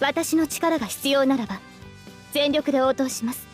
私の力が必要ならば全力で応答します。